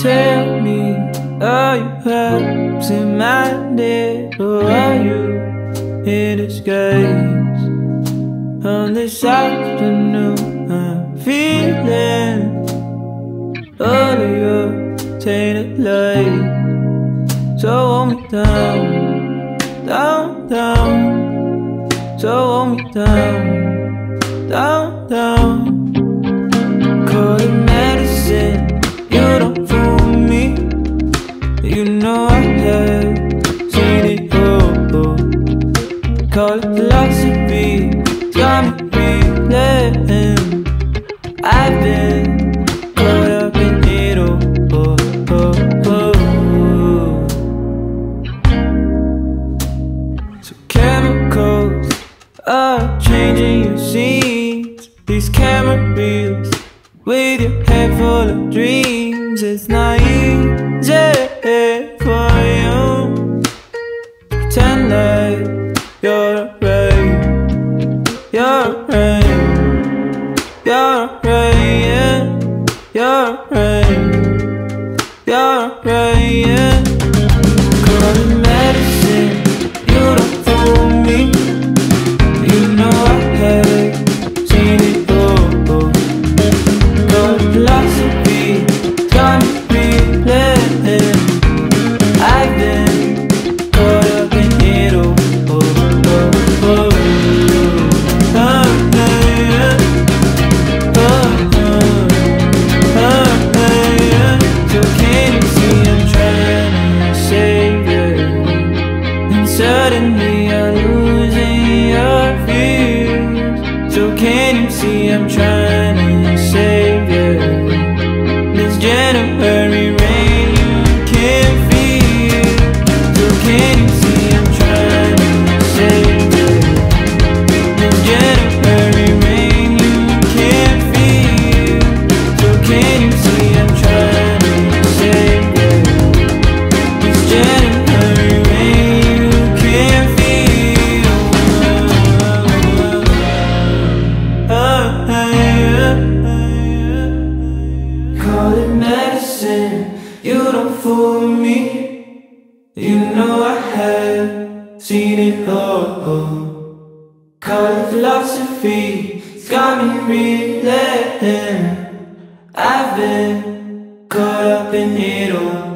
tell me, are you my minded or are you in disguise? On this afternoon, I'm feeling all of your tainted light. So hold me down, down, down. So hold me down. Call it philosophy, got me feeling I've been caught up in it all. Oh, oh, oh. So chemicals are changing your scenes These camera reels with your head full of dreams. It's not easy for you. Pretend like you're right You're right You're right, yeah right You're right, yeah suddenly I'm losing your fears. So can you see I'm trying you don't fool me. You know I have seen it all. It philosophy, it's got me reeling. I've been caught up in it all.